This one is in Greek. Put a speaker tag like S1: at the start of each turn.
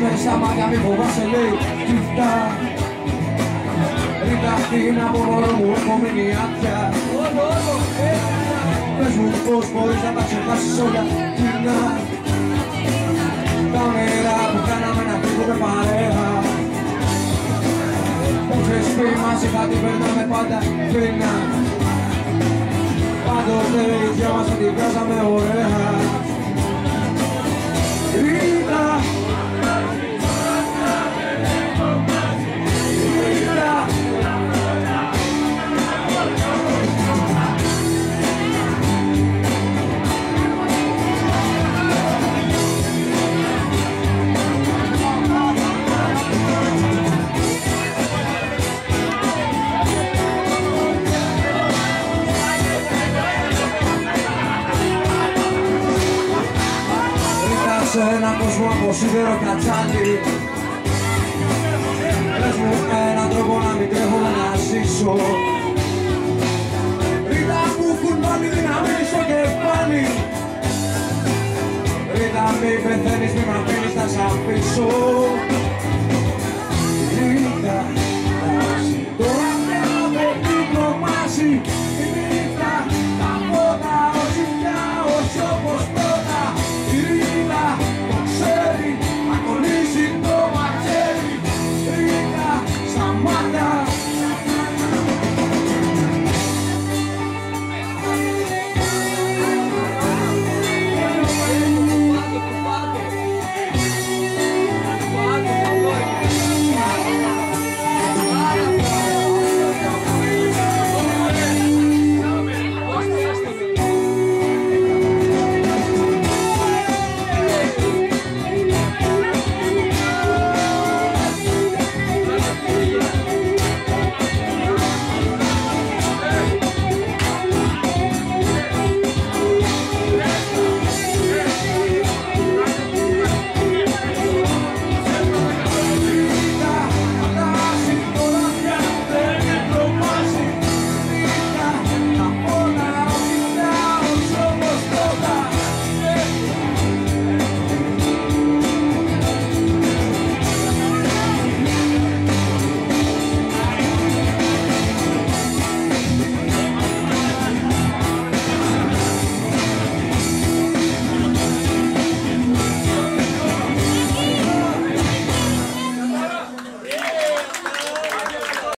S1: Κοίτα μέσα μάτια μη φοβάσαι λέει κυφτά Ρίτα την από μωρό μου έχω μείνει άτια Πες μου πως μπορείς να τα ξεχάσεις όλα κοινά. Τα όνειρα που κάναμε να φύγουμε παρέα. Πει μαζί κάτι περνάμε πάντα φίνα Πάντοτε οι δυο μας την βγάζαμε ωραία σε έναν κόσμο από σίδερο κατσάλι Πες μου έναν τρόπο να μην τρέχω να ζήσω. Ρίτα που έχουν πάλι δύναμη στο κεφάλι. Ρίτα μη πεθαίνεις, μη μ' αφήνεις, θα σ' αφήσω